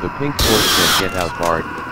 The pink horse said get out Bart,